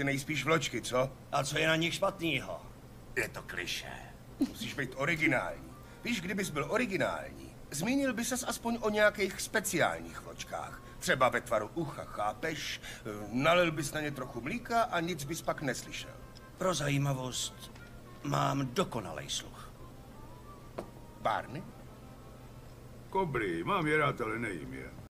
ty nejspíš vločky, co? A co je na nich špatného? Je to kliše. Musíš být originální. Víš, kdybys byl originální, zmínil by ses aspoň o nějakých speciálních vločkách. Třeba ve tvaru ucha, chápeš? Eh, nalil bys na ně trochu mlíka a nic bys pak neslyšel. Pro zajímavost, mám dokonalej sluch. Barney? Kobry, mám je rád, ale nejím je.